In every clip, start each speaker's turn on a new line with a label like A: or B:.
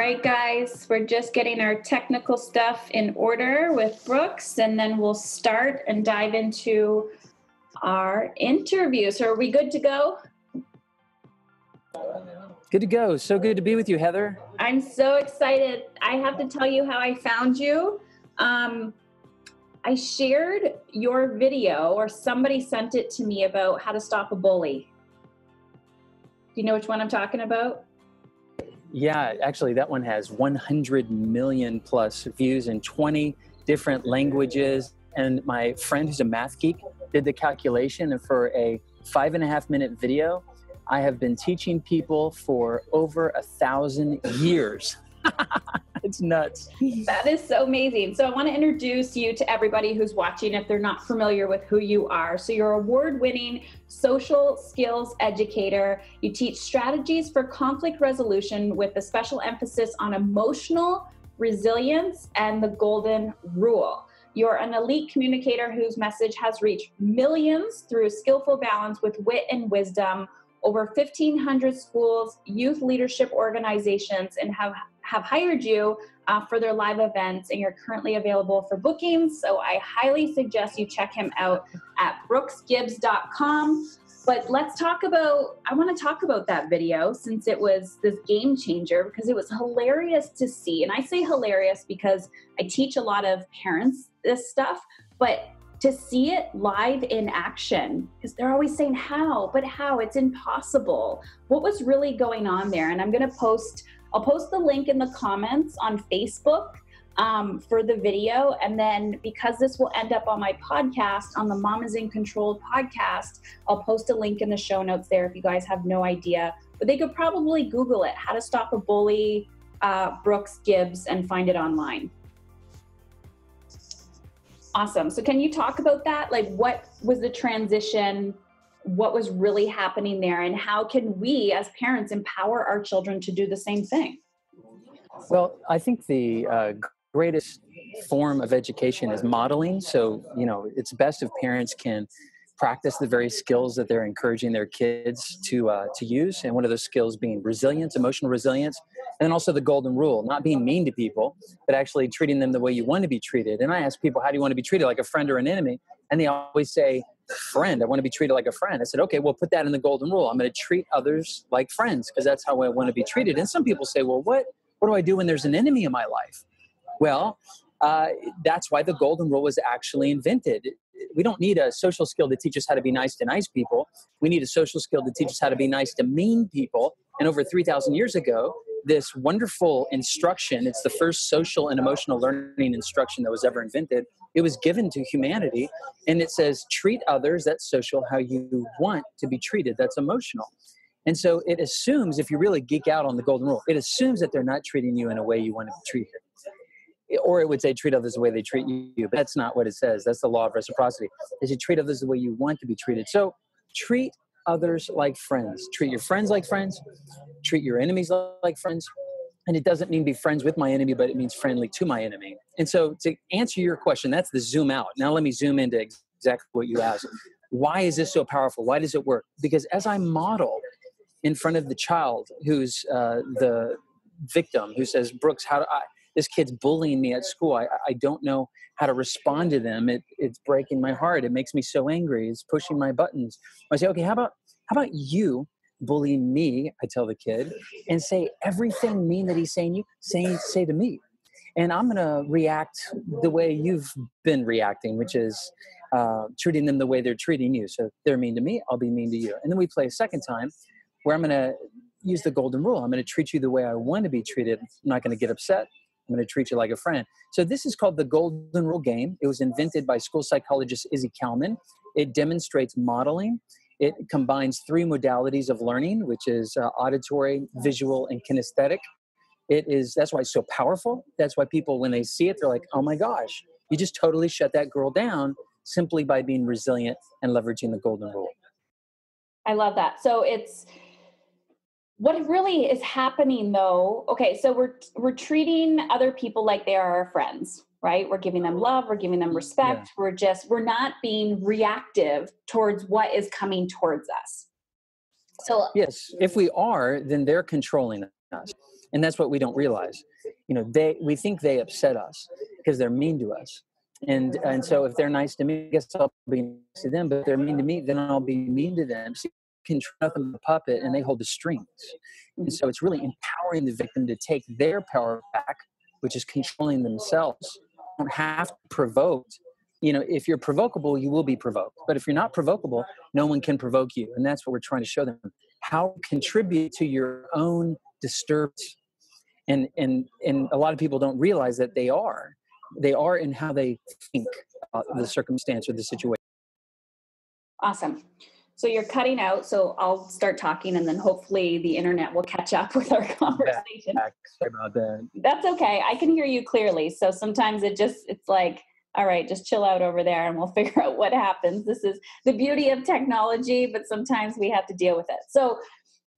A: right, guys, we're just getting our technical stuff in order with Brooks, and then we'll start and dive into our interview. So, are we good to go?
B: Good to go. So good to be with you, Heather.
A: I'm so excited. I have to tell you how I found you. Um, I shared your video, or somebody sent it to me about how to stop a bully. Do you know which one I'm talking about?
B: Yeah, actually, that one has 100 million plus views in 20 different languages. And my friend who's a math geek did the calculation, and for a five and a half minute video, I have been teaching people for over a thousand years. it's nuts.
A: That is so amazing. So, I want to introduce you to everybody who's watching if they're not familiar with who you are. So, you're award winning social skills educator. You teach strategies for conflict resolution with a special emphasis on emotional resilience and the golden rule. You're an elite communicator whose message has reached millions through skillful balance with wit and wisdom. Over 1,500 schools, youth leadership organizations, and have have hired you uh, for their live events, and you're currently available for bookings. So I highly suggest you check him out at brooksgibbs.com. But let's talk about, I want to talk about that video since it was this game changer because it was hilarious to see. And I say hilarious because I teach a lot of parents this stuff, but to see it live in action because they're always saying how but how it's impossible what was really going on there and i'm going to post I'll post the link in the comments on Facebook um, for the video. And then because this will end up on my podcast, on the Mom Is In Control podcast, I'll post a link in the show notes there if you guys have no idea. But they could probably Google it, how to stop a bully, uh, Brooks Gibbs, and find it online. Awesome. So, can you talk about that? Like, what was the transition what was really happening there and how can we as parents empower our children to do the same thing?
B: Well i think the uh, greatest form of education is modeling. So you know it's best if parents can practice the very skills that they're encouraging their kids to uh, to use. And one of those skills being resilience emotional resilience and then also the golden rule not being mean to people but actually treating them the way you want to be treated. And i ask people how do you want to be treated? Like a friend or an enemy. And they always say friend. I want to be treated like a friend. I said, okay, well, put that in the golden rule. I'm going to treat others like friends because that's how I want to be treated. And some people say, well, what, what do I do when there's an enemy in my life? Well, uh, that's why the golden rule was actually invented. We don't need a social skill to teach us how to be nice to nice people. We need a social skill to teach us how to be nice to mean people. And over 3,000 years ago, this wonderful instruction, it's the first social and emotional learning instruction that was ever invented, it was given to humanity and it says treat others that's social how you want to be treated that's emotional and so it assumes if you really geek out on the golden rule it assumes that they're not treating you in a way you want to be treated or it would say treat others the way they treat you but that's not what it says that's the law of reciprocity is you treat others the way you want to be treated so treat others like friends treat your friends like friends treat your enemies like friends and it doesn't mean be friends with my enemy, but it means friendly to my enemy. And so, to answer your question, that's the zoom out. Now, let me zoom into exactly what you asked. Why is this so powerful? Why does it work? Because as I model in front of the child who's uh, the victim, who says, Brooks, how do I? This kid's bullying me at school. I, I don't know how to respond to them. It, it's breaking my heart. It makes me so angry. It's pushing my buttons. I say, okay, how about how about you bully me, I tell the kid, and say everything mean that he's saying you say say to me. And I'm gonna react the way you've been reacting, which is uh, treating them the way they're treating you. So they're mean to me, I'll be mean to you. And then we play a second time where I'm gonna use the golden rule. I'm gonna treat you the way I want to be treated. I'm not gonna get upset. I'm going to treat you like a friend. So this is called the Golden Rule game. It was invented by school psychologist Izzy Kalman. It demonstrates modeling it combines three modalities of learning, which is uh, auditory, visual, and kinesthetic. It is that's why it's so powerful. That's why people, when they see it, they're like, "Oh my gosh!" You just totally shut that girl down simply by being resilient and leveraging the golden rule.
A: I love that. So it's what really is happening though. Okay, so we're we're treating other people like they are our friends, right we're giving them love we're giving them respect yeah. we're just we're not being reactive towards what is coming towards us
B: so yes if we are then they're controlling us and that's what we don't realize you know they we think they upset us because they're mean to us and and so if they're nice to me i guess i'll be nice to them but if they're mean to me then i'll be mean to them so trust them a puppet and they hold the strings. And so mm-hmm. it's really empowering the victim to take their power back which is controlling themselves. You don't have to provoke you know if you're provocable you will be provoked. But if you're not provocable no one can provoke you. And that's what we're trying to show them. How contribute to your own disturbed and and and a lot of people don't realize that they are. They are in how they think about the circumstance or the situation.
A: Awesome so you're cutting out so i'll start talking and then hopefully the internet will catch up with our conversation.
B: Sorry about that.
A: That's okay. I can hear you clearly. So sometimes it just it's like all right just chill out over there and we'll figure out what happens. This is the beauty of technology but sometimes we have to deal with it. So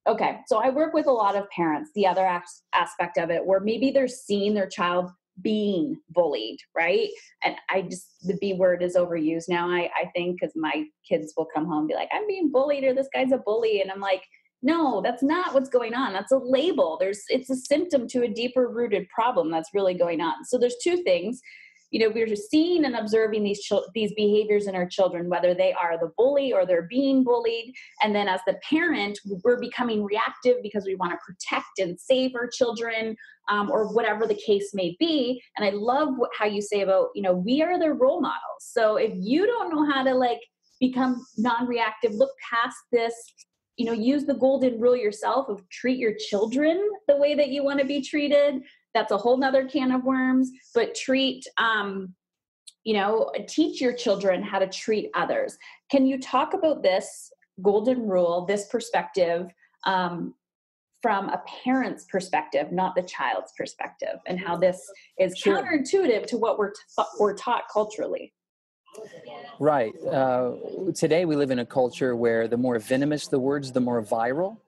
A: Okay, so I work with a lot of parents, the other aspect of it, where maybe they're seeing their child being bullied, right? And I just, the B word is overused now, I, I think, because my kids will come home and be like, I'm being bullied or this guy's a bully. And I'm like, no, that's not what's going on. That's a label. There's, it's a symptom to a deeper rooted problem that's really going on. So there's two things you know we're just seeing and observing these these behaviors in our children whether they are the bully or they're being bullied. And then as the parent we're becoming reactive because we want to protect and save our children um, or whatever the case may be. And i love what, how you say about you know we are their role models. So if you don't know how to like become non-reactive look past this you know use the golden rule yourself of treat your children the way that you want to be treated that's a whole nother can of worms but treat um, you know teach your children how to treat others can you talk about this golden rule this perspective um, from a parent's perspective not the child's perspective and how this is sure. counterintuitive to what we're, t- we're taught culturally
B: right uh, today we live in a culture where the more venomous the words the more viral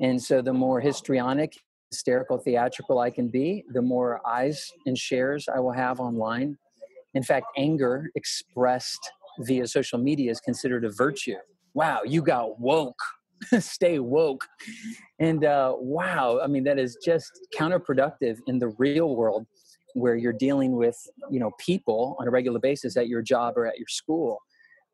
B: and so the more histrionic hysterical, theatrical I can be, the more eyes and shares I will have online. In fact, anger expressed via social media is considered a virtue. Wow, you got woke. Stay woke. And uh, wow, I mean, that is just counterproductive in the real world where you're dealing with, you know, people on a regular basis at your job or at your school.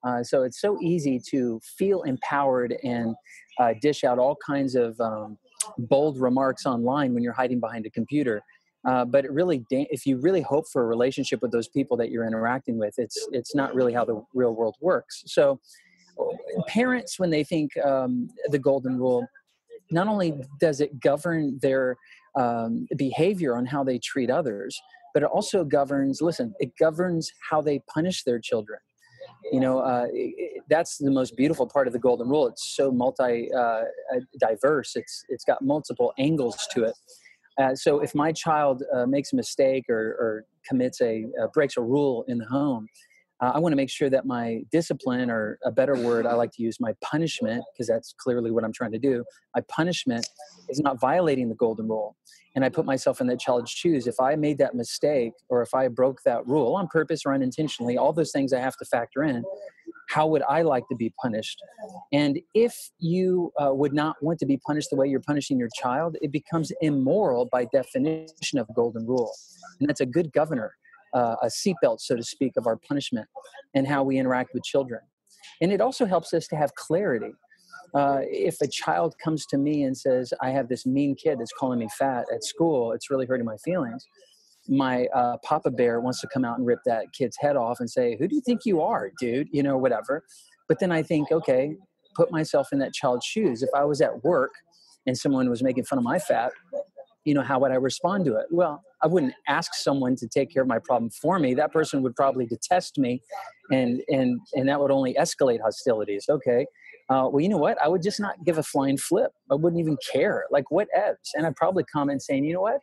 B: Uh, so it's so easy to feel empowered and uh, dish out all kinds of um, bold remarks online when you're hiding behind a computer. Uh, but it really, if you really hope for a relationship with those people that you're interacting with, it's it's not really how the real world works. So, parents, when they think um, the golden rule, not only does it govern their um, behavior on how they treat others, but it also governs. Listen, it governs how they punish their children you know uh, it, that's the most beautiful part of the golden rule. It's so multi uh, uh, diverse. It's it's got multiple angles to it. Uh, so if my child uh, makes a mistake or, or commits a uh, breaks a rule in the home I want to make sure that my discipline, or a better word I like to use, my punishment, because that's clearly what I'm trying to do, my punishment is not violating the golden rule. And I put myself in that child's shoes. If I made that mistake or if I broke that rule on purpose or unintentionally, all those things I have to factor in. How would I like to be punished? And if you uh, would not want to be punished the way you're punishing your child, it becomes immoral by definition of golden rule. And that's a good governor uh, a seatbelt, so to speak, of our punishment and how we interact with children. And it also helps us to have clarity. Uh, if a child comes to me and says, I have this mean kid that's calling me fat at school, it's really hurting my feelings. My uh, papa bear wants to come out and rip that kid's head off and say, Who do you think you are, dude? You know, whatever. But then I think, okay, put myself in that child's shoes. If I was at work and someone was making fun of my fat, you know, how would I respond to it? Well, I wouldn't ask someone to take care of my problem for me. That person would probably detest me, and and and that would only escalate hostilities. Okay, uh, well, you know what? I would just not give a flying flip. I wouldn't even care. Like what evs? And I'd probably comment saying, you know what?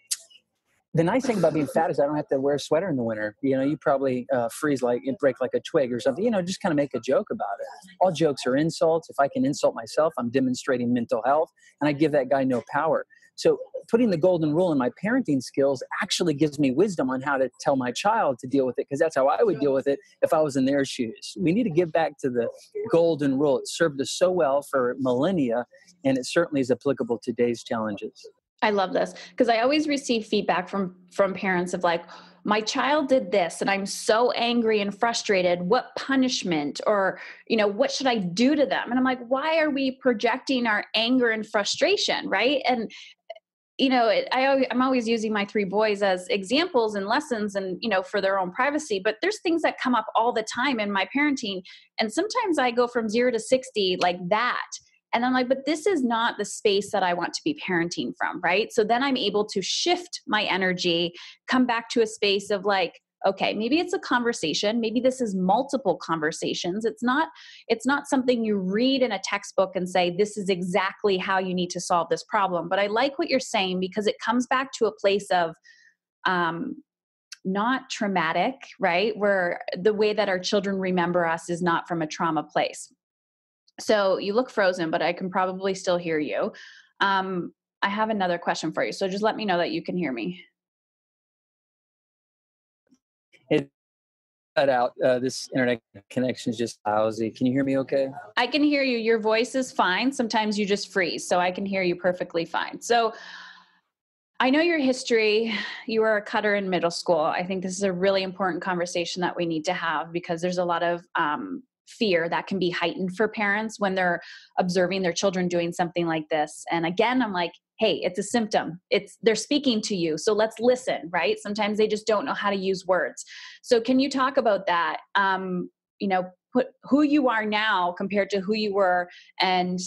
B: The nice thing about being fat is I don't have to wear a sweater in the winter. You know, you probably uh, freeze like and break like a twig or something. You know, just kind of make a joke about it. All jokes are insults. If I can insult myself, I'm demonstrating mental health, and I give that guy no power. So putting the golden rule in my parenting skills actually gives me wisdom on how to tell my child to deal with it because that's how I would deal with it if I was in their shoes. We need to give back to the golden rule. It served us so well for millennia, and it certainly is applicable to today's challenges.
A: I love this because I always receive feedback from from parents of like my child did this and I'm so angry and frustrated what punishment or you know what should I do to them and I'm like why are we projecting our anger and frustration right and you know it, I, i'm always using my three boys as examples and lessons and you know for their own privacy but there's things that come up all the time in my parenting and sometimes i go from zero to 60 like that and I'm like, but this is not the space that I want to be parenting from, right? So then I'm able to shift my energy, come back to a space of like, okay maybe it's a conversation maybe this is multiple conversations it's not it's not something you read in a textbook and say this is exactly how you need to solve this problem but i like what you're saying because it comes back to a place of um not traumatic right where the way that our children remember us is not from a trauma place so you look frozen, but I can probably still hear you. Um, I have another question for you. So just let me know that you can hear me.
B: It cut out. Uh, this internet connection is just lousy. Can you hear me okay?
A: I can hear you. Your voice is fine. Sometimes you just freeze. So I can hear you perfectly fine. So I know your history. You were a cutter in middle school. I think this is a really important conversation that we need to have because there's a lot of um, fear that can be heightened for parents when they're observing their children doing something like this. And again i'm like hey it's a symptom. It's they're speaking to you so let's listen right? Sometimes they just don't know how to use words. So can you talk about that? Um you know put who you are now compared to who you were and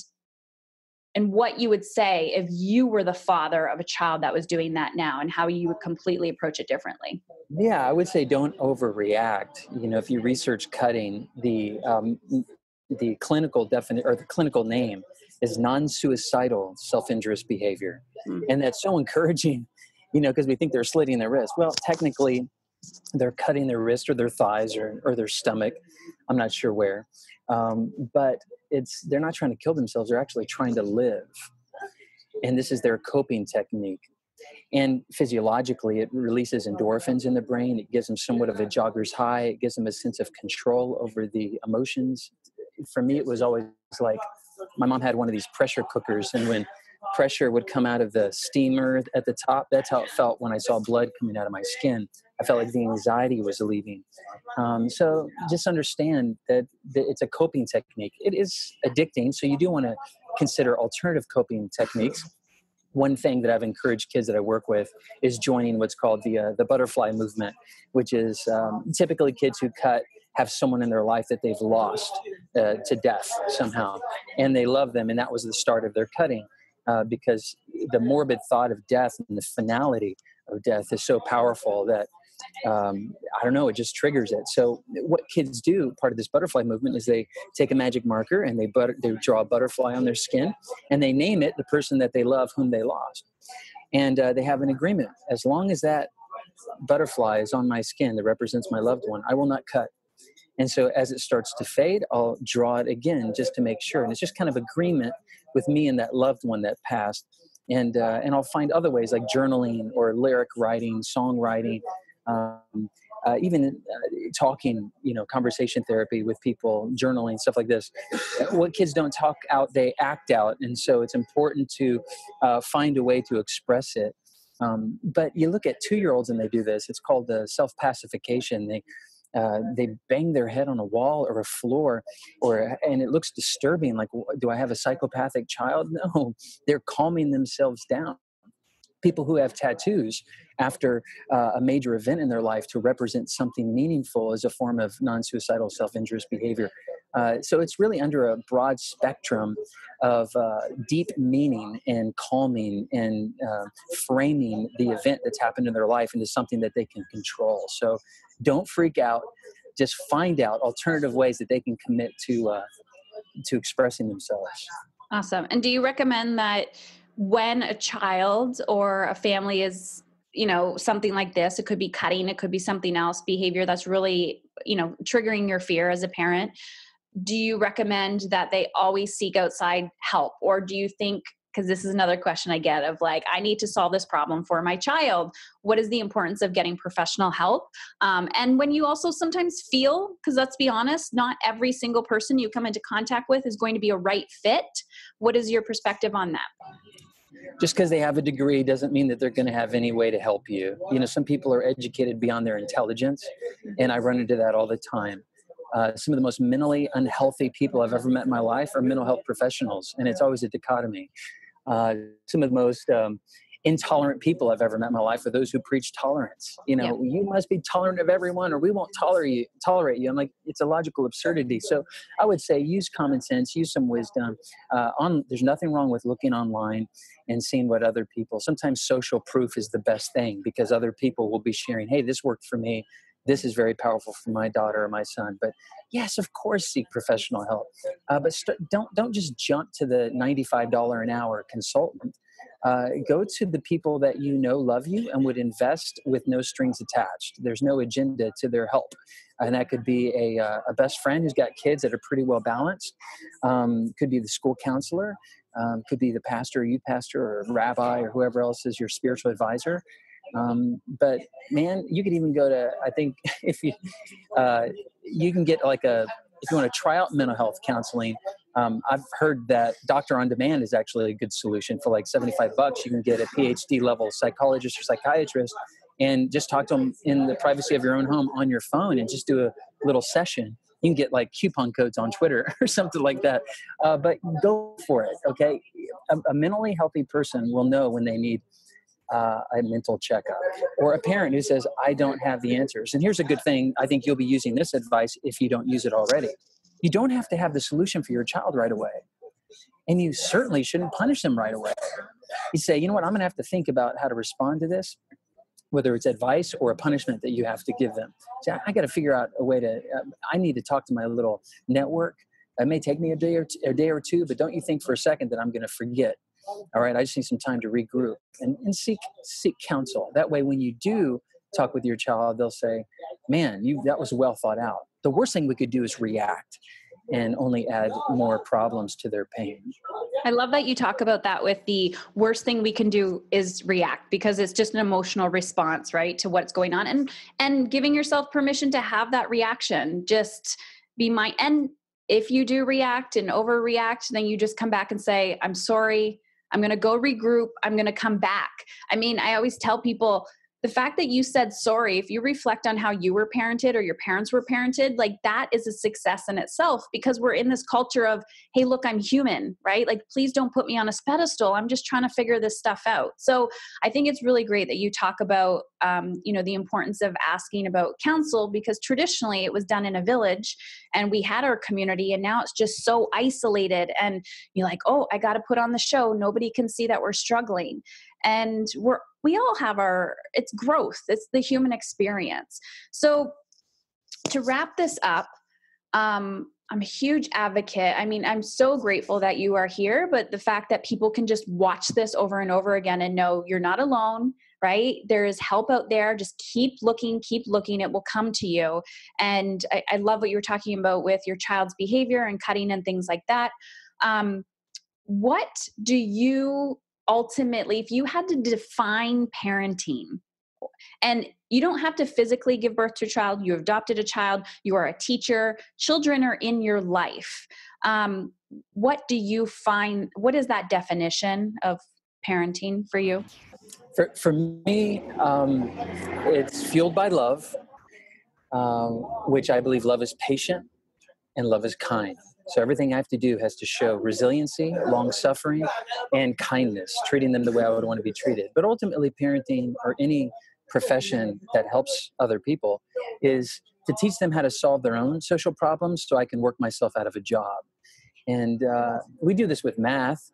A: and what you would say if you were the father of a child that was doing that now and how you would completely approach it differently?
B: Yeah i would say don't overreact you know if you research cutting the um, the clinical definition or the clinical name is non-suicidal self-injurious behavior. Mm-hmm. and that's so encouraging you know because we think they're slitting their wrist well technically they're cutting their wrist or their thighs or, or their stomach i'm not sure where um, but it's they're not trying to kill themselves they're actually trying to live. And this is their coping technique. And physiologically it releases endorphins in the brain it gives them somewhat of a jogger's high it gives them a sense of control over the emotions. For me it was always like my mom had one of these pressure cookers and when pressure would come out of the steamer at the top that's how it felt when i saw blood coming out of my skin I felt like the anxiety was leaving. Um, so just understand that, that it's a coping technique. It is addicting, so you do want to consider alternative coping techniques. One thing that I've encouraged kids that I work with is joining what's called the uh, the butterfly movement, which is um, typically kids who cut have someone in their life that they've lost uh, to death somehow, and they love them, and that was the start of their cutting. Uh, because the morbid thought of death and the finality of death is so powerful that um, I don't know, it just triggers it. So what kids do, part of this butterfly movement, is they take a magic marker and they they draw a butterfly on their skin, and they name it the person that they love, whom they lost, and uh, they have an agreement. As long as that butterfly is on my skin that represents my loved one, I will not cut. And so as it starts to fade, I'll draw it again just to make sure. And it's just kind of agreement with me and that loved one that passed. And uh, and I'll find other ways like journaling or lyric writing, songwriting, um, uh, even uh, talking, you know, conversation therapy with people, journaling, stuff like this. What kids don't talk out, they act out. And so it's important to uh, find a way to express it. Um, but you look at two year olds and they do this. It's called the self pacification. They, uh, they bang their head on a wall or a floor or and it looks disturbing like do i have a psychopathic child? No they're calming themselves down people who have tattoos after uh, a major event in their life to represent something meaningful as a form of non-suicidal self-injurious behavior. Uh, so it's really under a broad spectrum of uh, deep meaning and calming and uh, framing the event that's happened in their life into something that they can control. So don't freak out. Just find out alternative ways that they can commit to uh, to expressing themselves.
A: Awesome. And do you recommend that when a child or a family is you know something like this it could be cutting it could be something else behavior that's really you know triggering your fear as a parent do you recommend that they always seek outside help or do you think because this is another question I get of like, I need to solve this problem for my child. What is the importance of getting professional help? Um, and when you also sometimes feel, because let's be honest, not every single person you come into contact with is going to be a right fit. What is your perspective on that?
B: Just because they have a degree doesn't mean that they're going to have any way to help you. You know, some people are educated beyond their intelligence, and I run into that all the time. Uh, some of the most mentally unhealthy people I've ever met in my life are mental health professionals, and it's always a dichotomy. Uh, some of the most um, intolerant people I've ever met in my life are those who preach tolerance. You know, you must be tolerant of everyone or we won't tolerate you, tolerate you. I'm like, it's a logical absurdity. So I would say use common sense, use some wisdom. Uh, on There's nothing wrong with looking online and seeing what other people, sometimes social proof is the best thing because other people will be sharing, hey, this worked for me. This is very powerful for my daughter or my son. But yes, of course, seek professional help. Uh, but do not don't don't just jump to the ninety-five dollar an hour consultant uh, go to the people that you know love you and would invest with no strings attached. There's no agenda to their help. And that could be a, uh, a best friend who's got kids that are pretty well balanced, um, could be the school counselor, um, could be the pastor, or youth pastor, or rabbi, or whoever else is your spiritual advisor. Um, but man, you could even go to, I think, if you, uh, you can get like a, if you want to try out mental health counseling, um, I've heard that doctor on demand is actually a good solution for like 75 bucks. You can get a PhD level psychologist or psychiatrist and just talk to them in the privacy of your own home on your phone and just do a little session. You can get like coupon codes on Twitter or something like that. Uh, but go for it, okay? A, a, mentally healthy person will know when they need uh, a mental checkup or a parent who says, I don't have the answers. And here's a good thing I think you'll be using this advice if you don't use it already you don't have to have the solution for your child right away. And you certainly shouldn't punish them right away. You say, you know what, I'm going to have to think about how to respond to this, whether it's advice or a punishment that you have to give them. So I, got to figure out a way to, uh, I need to talk to my little network. It may take me a day or two, a day or two, but don't you think for a second that I'm going to forget. All right, I just need some time to regroup and, and seek seek counsel. That way, when you do talk with your child, they'll say, "Man, you that was well thought out." the worst thing we could do is react and only add more problems to their pain.
A: I love that you talk about that with the worst thing we can do is react because it's just an emotional response, right, to what's going on and and giving yourself permission to have that reaction. Just be my and if you do react and overreact, then you just come back and say, "I'm sorry. I'm going to go regroup. I'm going to come back." I mean, I always tell people the fact that you said sorry, if you reflect on how you were parented or your parents were parented, like that is a success in itself because we're in this culture of, hey, look, I'm human, right? Like, please don't put me on a pedestal. I'm just trying to figure this stuff out. So I think it's really great that you talk about, um, you know, the importance of asking about counsel because traditionally it was done in a village and we had our community and now it's just so isolated and you're like, oh, I got to put on the show. Nobody can see that we're struggling and we're we all have our it's growth it's the human experience so to wrap this up um, I'm a huge advocate. I mean, I'm so grateful that you are here, but the fact that people can just watch this over and over again and know you're not alone, right? There is help out there. Just keep looking, keep looking. It will come to you. And I, I love what you were talking about with your child's behavior and cutting and things like that. Um, what do you ultimately, if you had to define parenting, and you don't have to physically give birth to a child, you adopted a child, you are a teacher, children are in your life. Um, what do you find, what is that definition of parenting for you?
B: For, for me, um, it's fueled by love, um, which I believe love is patient and love is kind. So everything I have to do has to show resiliency, long suffering, and kindness, treating them the way I would want to be treated. But ultimately, parenting or any profession that helps other people is to teach them how to solve their own social problems so I can work myself out of a job. And uh, we do this with math.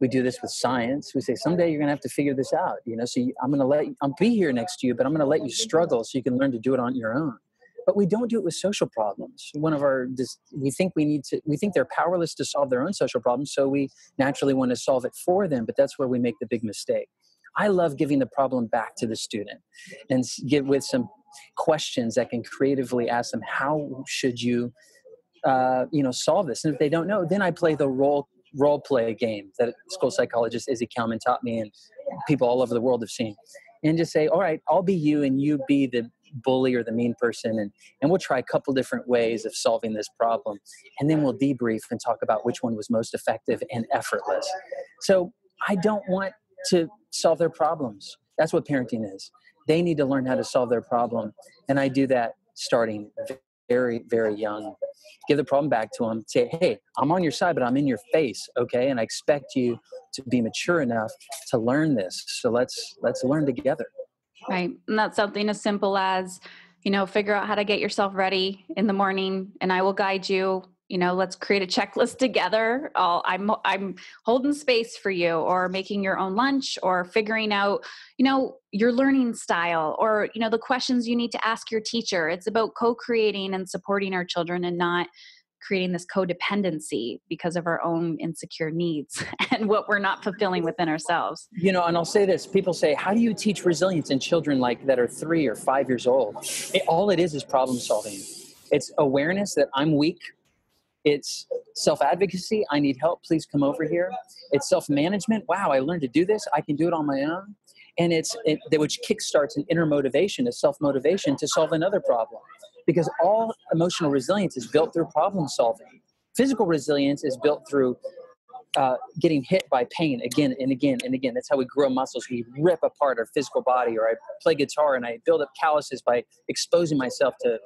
B: We do this with science. We say someday you're going to have to figure this out. You know, so you, I'm going to let you, I'll be here next to you, but I'm going to let you struggle so you can learn to do it on your own but we don't do it with social problems. One of our we think we need to we think they're powerless to solve their own social problems so we naturally want to solve it for them but that's where we make the big mistake. I love giving the problem back to the student and give with some questions that can creatively ask them how should you uh, you know solve this? And if they don't know then i play the role role play game that school psychologist izzy kalman taught me and people all over the world have seen and just say all right i'll be you and you be the bully or the mean person and, and we'll try a couple different ways of solving this problem and then we'll debrief and talk about which one was most effective and effortless so i don't want to solve their problems. That's what parenting is. They need to learn how to solve their problem. And I do that starting very, very young. Give the problem back to them. Say, hey, I'm on your side, but I'm in your face, okay? And I expect you to be mature enough to learn this. So let's let's learn together.
A: Right. And that's something as simple as, you know, figure out how to get yourself ready in the morning and I will guide you you know let's create a checklist together I'll, i'm i'm holding space for you or making your own lunch or figuring out you know your learning style or you know the questions you need to ask your teacher it's about co-creating and supporting our children and not creating this codependency because of our own insecure needs and what we're not fulfilling within ourselves
B: you know and i'll say this people say how do you teach resilience in children like that are three or five years old it, all it is is problem solving it's awareness that i'm weak it's self advocacy. I need help. Please come over here. It's self management. Wow, I learned to do this. I can do it on my own. And it's it, which kickstarts an inner motivation, a self motivation to solve another problem. Because all emotional resilience is built through problem solving. Physical resilience is built through uh, getting hit by pain again and again and again. That's how we grow muscles. We rip apart our physical body, or I play guitar and I build up calluses by exposing myself to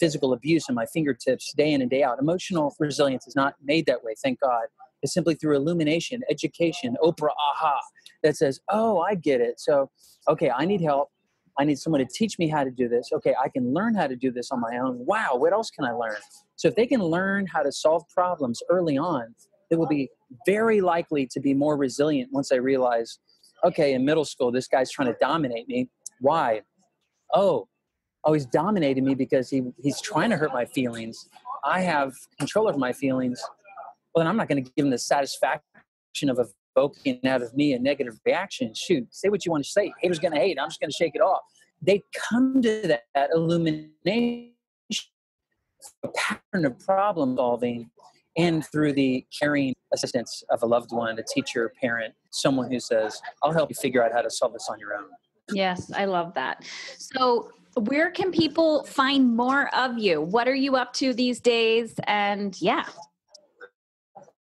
B: physical abuse in my fingertips day in and day out. Emotional resilience is not made that way, thank God. It's simply through illumination, education, Oprah aha, that says, oh, I get it. So, okay, I need help. I need someone to teach me how to do this. Okay, I can learn how to do this on my own. Wow, what else can I learn? So, if they can learn how to solve problems early on, they will be very likely to be more resilient once they realize, okay, in middle school, this guy's trying to dominate me. Why? Oh, oh, he's dominating me because he, he's trying to hurt my feelings. I have control of my feelings. Well, then I'm not going to give him the satisfaction of evoking out of me a negative reaction. Shoot, say what you want to say. Hater's going to hate. I'm just going to shake it off. They come to that, that illumination, a pattern of problem solving, and through the caring assistance of a loved one, a teacher, a parent, someone who says, I'll help you figure out how to solve this on your own.
A: Yes, I love that. So, where can people find more of you? What are you up to these days? And yeah,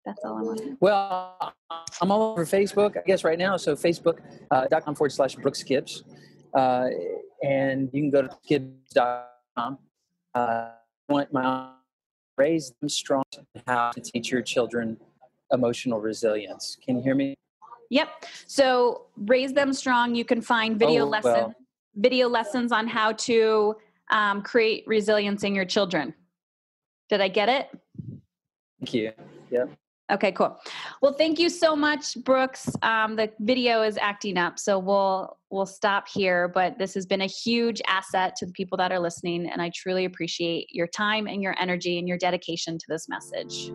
A: that's all I want.
B: Well, I'm all over Facebook, I guess, right now. So facebook.com uh, forward slash Brooks Gibbs. Uh, and you can go to gibbs.com. Uh, want my raise them strong how to teach your children emotional resilience. Can you hear me?
A: Yep. So raise them strong. You can find video oh, lessons. Well video lessons on how to um, create resilience in your children. Did I get it?
B: Thank you. Yep.
A: Okay, cool. Well, thank you so much, Brooks. Um, the video is acting up, so we'll we'll stop here. But this has been a huge asset to the people that are listening, and I truly appreciate your time and your energy and your dedication to this message.